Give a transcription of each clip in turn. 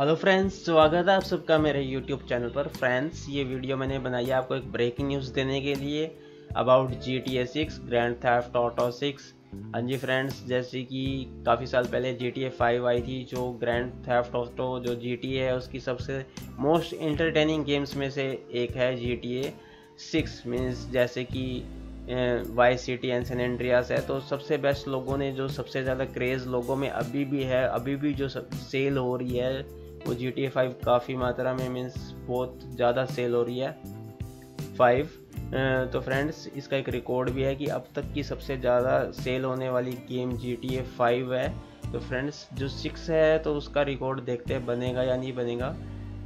Hello friends स्वागत है आप सबका मेरे यूट्यूब चैनल पर। फ्रेंड्स ये वीडियो मैंने बनाई है आपको एक ब्रेकिंग न्यूज़ देने के लिए about G T A six grand theft auto six हाँ जी फ्रेंड्स जैसे कि काफ़ी साल पहले जी टी ए फाइव आई थी, जो ग्रैंड थेफ्ट ऑटो जो जी टी ए है, उसकी सबसे मोस्ट इंटरटेनिंग गेम्स में से एक है G T A six means जैसे कि Y C T N Andreas है तो सबसे बेस्ट लोगों ने, जो सबसे ज़्यादा क्रेज़ लोगों में अभी भी है, अभी भी जो सेल हो रही है वो जी टी फाइव काफ़ी मात्रा में मीन्स बहुत ज़्यादा सेल हो रही है। फाइव तो फ्रेंड्स इसका एक रिकॉर्ड भी है कि अब तक की सबसे ज़्यादा सेल होने वाली game G T A five है। तो फ्रेंड्स जो सिक्स है तो उसका रिकॉर्ड देखते हैं, बनेगा या नहीं बनेगा।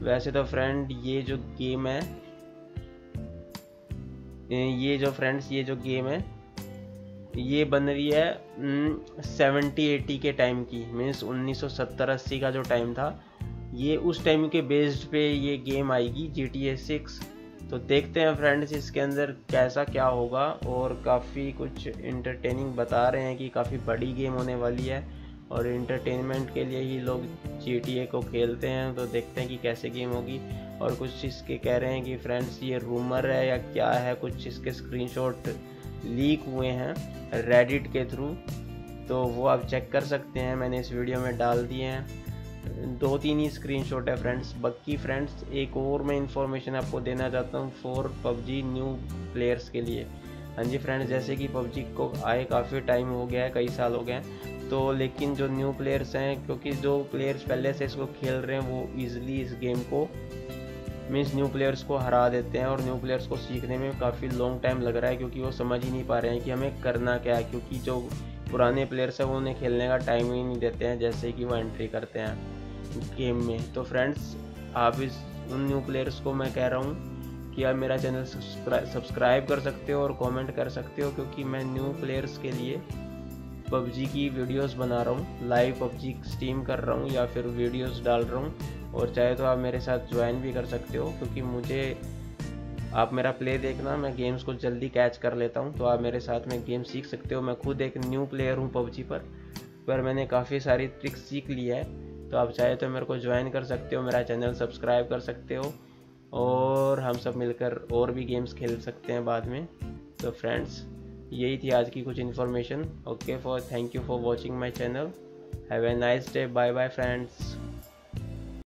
वैसे तो फ्रेंड ये जो गेम है ये जो फ्रेंड्स ये जो गेम है, ये बन रही है सेवेंटी एटी के टाइम की। मीन्स उन्नीस सौ सत्तर अस्सी का जो टाइम था ये उस टाइम के बेस्ड पे ये गेम आएगी जी टी ए सिक्स तो देखते हैं फ्रेंड्स इसके अंदर कैसा क्या होगा और काफ़ी कुछ इंटरटेनिंग बता रहे हैं कि काफ़ी बड़ी गेम होने वाली है और इंटरटेनमेंट के लिए ही लोग जी टी ए को खेलते हैं। तो देखते हैं कि कैसे गेम होगी और कुछ इसके कह रहे हैं कि फ्रेंड्स ये रूमर है या क्या है, कुछ इसके स्क्रीनशॉट लीक हुए हैं रेडिट के थ्रू तो वो आप चेक कर सकते हैं, मैंने इस वीडियो में डाल दिए हैं। दो तीन ही स्क्रीनशॉट है फ्रेंड्स बाकी फ्रेंड्स एक और मैं इन्फॉर्मेशन आपको देना चाहता हूँ फॉर पबजी न्यू प्लेयर्स के लिए. हाँ जी फ्रेंड्स जैसे कि पबजी को आए काफ़ी टाइम हो गया है, कई साल हो गए हैं. तो लेकिन जो न्यू प्लेयर्स हैं, क्योंकि जो प्लेयर्स पहले से इसको खेल रहे हैं, वो ईजिली इस गेम को मीन्स न्यू प्लेयर्स को हरा देते हैं और न्यू प्लेयर्स को सीखने में काफ़ी लॉन्ग टाइम लग रहा है, क्योंकि वो समझ ही नहीं पा रहे हैं कि हमें करना क्या है, क्योंकि जो पुराने प्लेयर्स हैं वो उन्हें खेलने का टाइम ही नहीं देते हैं, जैसे कि वो एंट्री करते हैं गेम में। तो फ्रेंड्स आप इस, उन न्यू प्लेयर्स को मैं कह रहा हूँ कि आप मेरा चैनल सब्सक्राइब कर सकते हो और कमेंट कर सकते हो, क्योंकि मैं न्यू प्लेयर्स के लिए पबजी की वीडियोस बना रहा हूँ लाइव पबजी स्ट्रीम कर रहा हूँ या फिर वीडियोस डाल रहा हूँ। और चाहे तो आप मेरे साथ ज्वाइन भी कर सकते हो, क्योंकि मुझे आप मेरा प्ले देखना, मैं गेम्स को जल्दी कैच कर लेता हूँ तो आप मेरे साथ में गेम सीख सकते हो। मैं खुद एक न्यू प्लेयर हूँ पबजी पर पर मैंने काफ़ी सारी ट्रिक्स सीख ली है। तो आप चाहे तो मेरे को ज्वाइन कर सकते हो, मेरा चैनल सब्सक्राइब कर सकते हो, और हम सब मिलकर और भी गेम्स खेल सकते हैं बाद में। तो फ्रेंड्स यही थी आज की कुछ information okay for thank you for watching my channel have a nice day bye bye friends